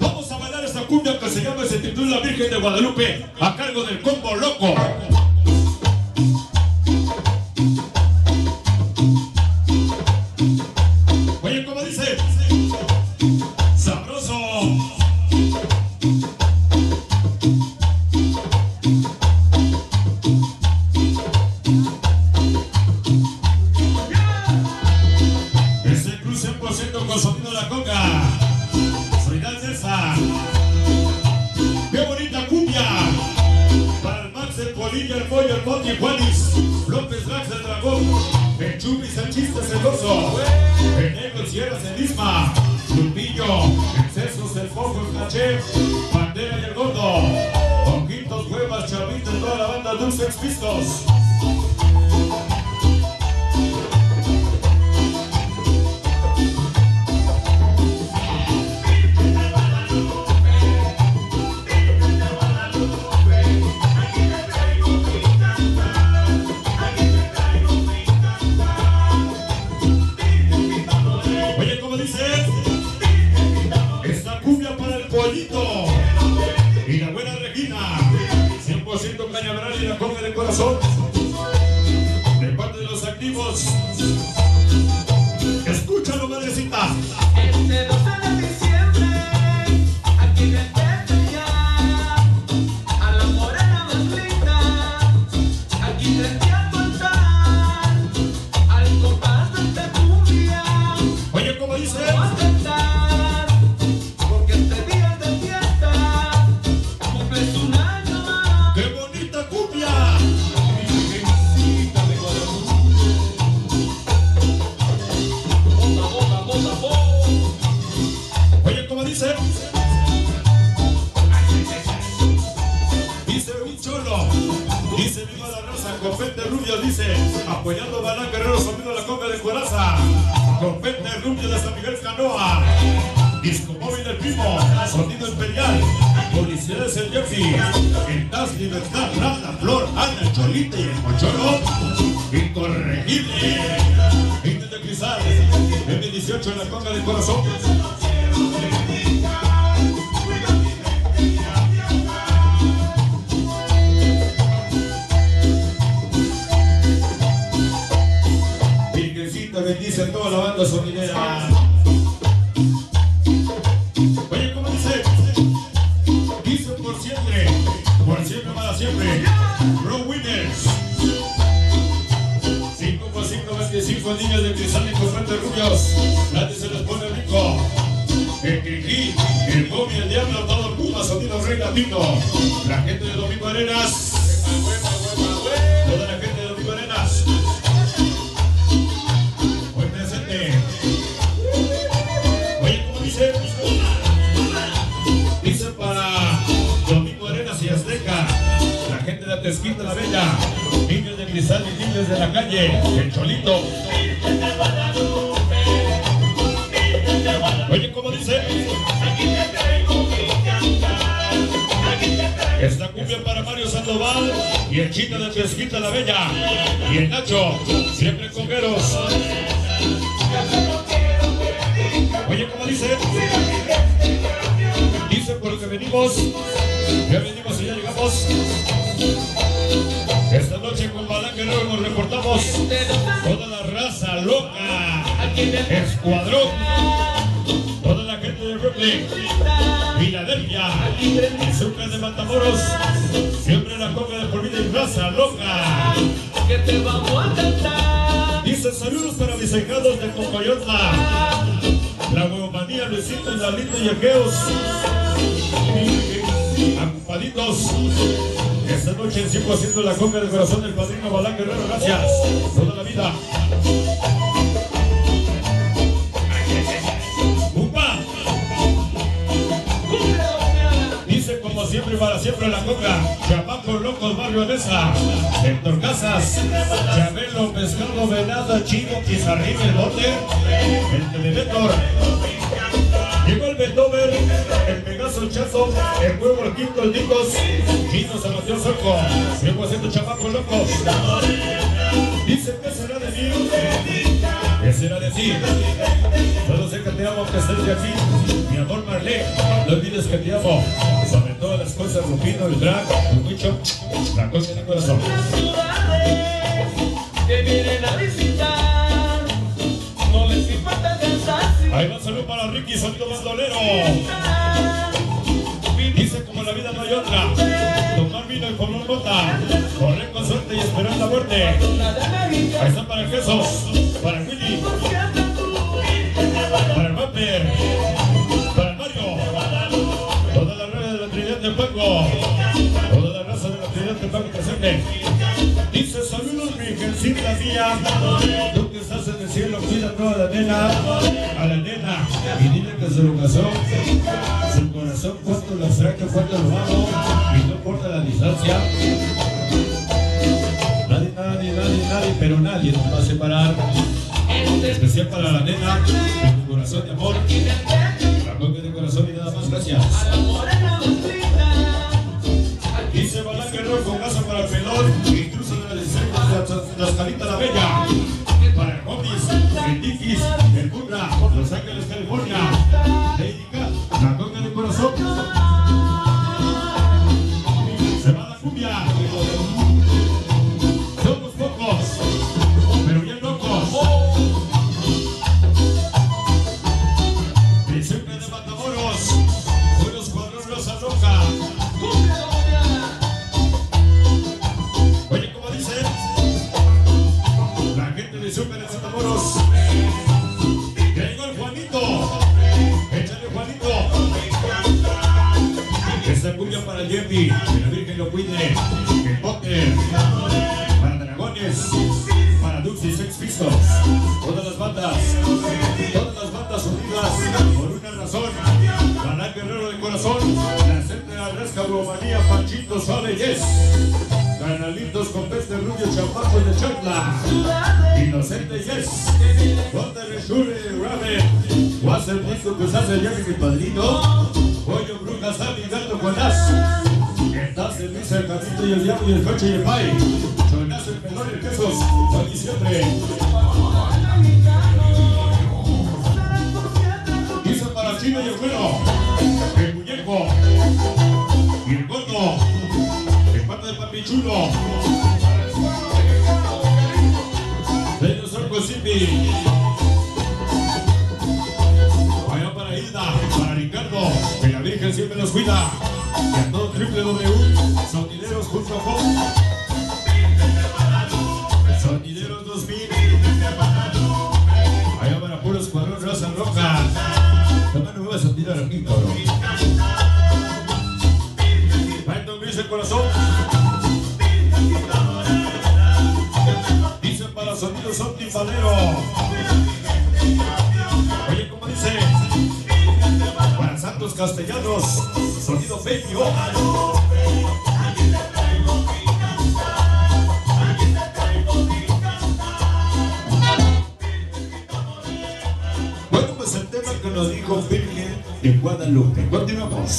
Vamos a bailar esta cumbia que se llama se titula Virgen de Guadalupe a cargo del combo loco. El Sierra, el Isma, Lupillo, el Cesos, el Foco, el Caché, Bandera y el Gordo, Ojitos, Huevas, Chavita, y toda la banda Dulces Pistos. Pollito y la buena Regina. 100% cañaveral y la coge de corazón. Dice, apoyando Balán Guerrero, sonido la coca de Coraza, copete rubio de San Miguel Canoa, disco móvil del primo, sonido imperial, felicidades el Jeffy, el Libertad, Rata, Flor, Ana, Cholita y el Mocholo, incorregible, Indes de Cristal, M18 en la coca de corazón. Bendice a toda la banda sonidera. Oye, ¿cómo dice? Dice por siempre, por siempre para siempre. Pro Winners. 5 por 5, 25 niños de cristal y con frentes rubios. Nadie se les pone rico. El Criqui, el Gomi, el Diablo, todo el Puma, sonido rey latino. La gente de Domingo Arenas. Calle. El Cholito. Oye, ¿cómo dice? Esta cumbia para Mario Sandoval y el chino de Pesquita la Bella y el Nacho, siempre congueros. Oye, ¿cómo dice? Dice porque venimos, ya venimos y ya llegamos. Toda la raza loca, escuadrón, toda la gente de Brooklyn. Filadelfia, Azúcar de Matamoros, siempre la coca de por vida y raza loca. Que te vamos a cantar. Dice saludos para mis hijados de Cocoyotla, la huevomanía, Luisito, Lalito y Aqueos. Esta noche en 100% la coca del corazón del padrino Balán Guerrero, gracias, toda la vida. ¡Upa! Dice como siempre para siempre la coca, Chamacos Locos Barrio Mesa, Héctor Casas, Chabelo, Pescado, Venada, Chivo, Pizarrín, el bote, el Televéctor. Llegó el Beethoven, el Pegaso, Chazo, el Huevo, el Quinto, el Nicos, Chino, San Mateo Soco, 100% Chamacos Locos. Dice Dice, ¿qué será de mí? ¿Qué será de ti? Solo sé que te amo, que estés de aquí. Mi amor Marlene, no olvides que te amo. Sobre todas las cosas, Rufino, el drag, el mucho, la cosa de corazón. Que vienen a visitar Ahí va salud para Ricky, sonido bandolero. Dice como la vida no hay otra. Tomar vino y comer bota. Correr con suerte y esperar la muerte. Ahí está para Jesús, para Willy, para el Bumper, para el Mario. Toda la raza de la Trinidad de Paco. Toda la raza de la Trinidad de Paco presente. Dice saludos mía. Tú que estás en el cielo, cuida a toda la nena. A la nena. Y dile que lo casó. Su corazón cuánto la extraña, cuánto lo amo. Y no importa la distancia. Nadie, nadie, nadie, nadie, pero nadie nos va a separar. Especial para la nena, en tu corazón de amor. listos. Todas las bandas, todas las bandas unidas por una razón. Canal Guerrero de Corazón, la gente de la Rasca, Romanía, Panchito, Suave, Yes. Canalitos con peste rubio, chamacos de chacla. Inocente, Yes. Bota de Shure, Ramen. Wasser, Nico, pues hace ya mi padrino. Pollo, Bruja, Sammy, Gato, Juanás. Estás en misa, el y el diablo y el coche y el pai. 9 pesos hasta diciembre. Pizza para China y el güero, el muñeco y el gordo, el pata de papi chulo. Bello Sorco City. Allá para Hilda, para Ricardo, que la Virgen siempre nos cuida. Y a todo triple doble Brandon Gris el corazón sonidos optifalero Oye, ¿cómo dice? Para Santos Castellanos, sonido bello. Bueno, pues el tema que nos dijo Virgen de Guadalupe. Continuamos.